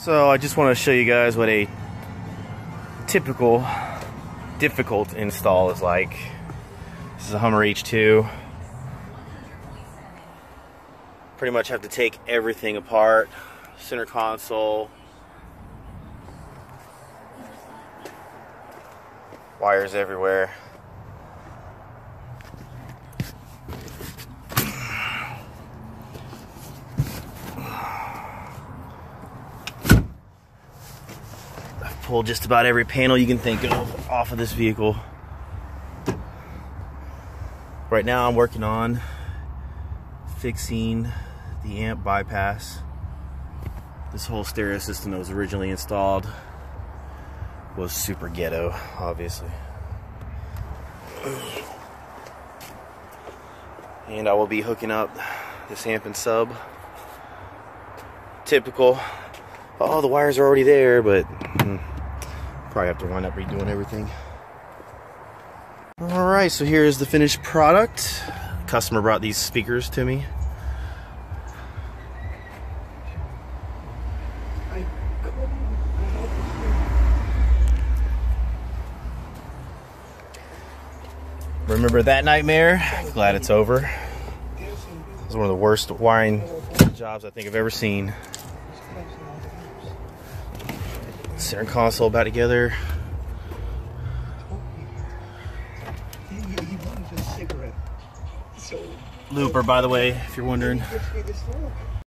So I just want to show you guys what a typical difficult install is like. This is a Hummer H2. Pretty much have to take everything apart. Center console. Wires everywhere. Pulled just about every panel you can think of off of this vehicle. Right now I'm working on fixing the amp bypass. This whole stereo system that was originally installed was super ghetto, obviously. And I will be hooking up this amp and sub. Typical. Oh, the wires are already there, but hmm, probably have to wind up redoing everything. Alright, so here is the finished product. Customer brought these speakers to me. Remember that nightmare? Glad it's over. It was one of the worst wiring jobs I think I've ever seen. Center console back together. Looper, by the way, if you're wondering.